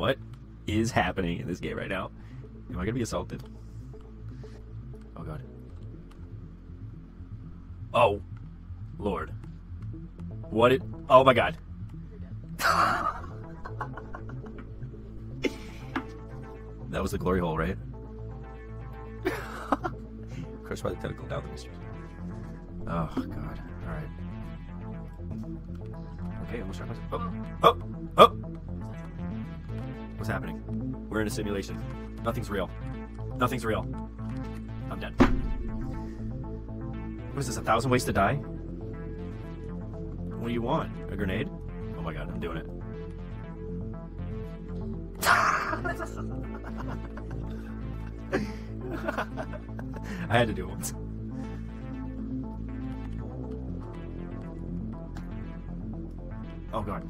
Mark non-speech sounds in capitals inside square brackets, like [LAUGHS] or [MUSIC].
What is happening in this game right now? Am I gonna be assaulted? Oh god. Oh, Lord. What it? Oh my god. [LAUGHS] that was the glory hole, right? [LAUGHS] Crushed by the tentacle down the mystery. Oh god. All right. Okay, almost shot myself. Oh, oh, oh! What's happening? We're in a simulation. Nothing's real. Nothing's real. I'm dead. What is this? A thousand ways to die? What do you want? A grenade? Oh my god, I'm doing it. [LAUGHS] I had to do it once. Oh god.